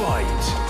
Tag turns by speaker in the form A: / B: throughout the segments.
A: Ha!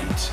A: fight!